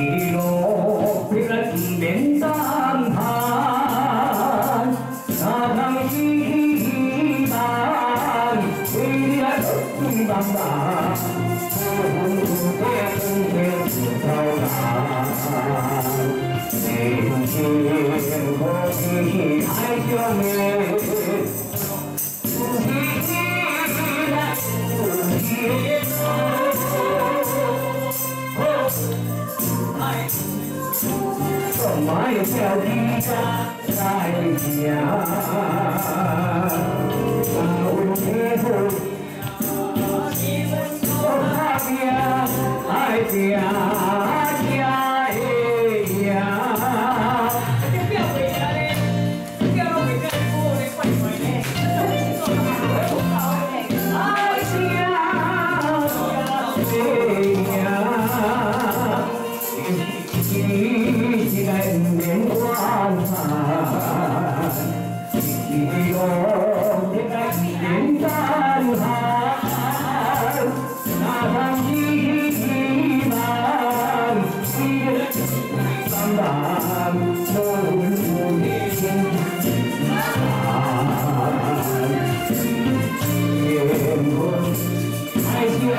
一路飞奔奔山川，山山一片红，哎呀咚咚咚咚咚，哎呀咚咚咚咚咚，哎呀。我也要回家在家。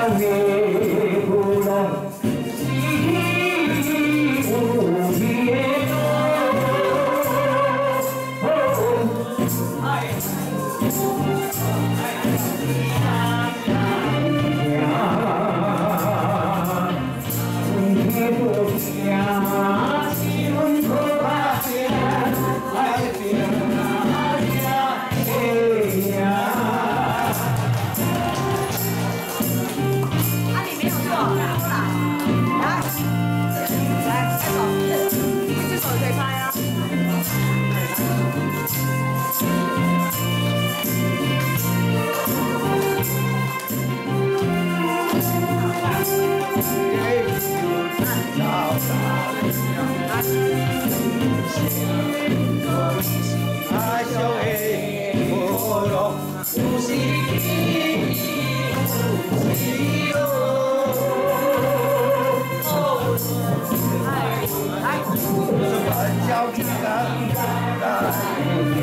away. 哎，来，这是板桥镇的姑娘。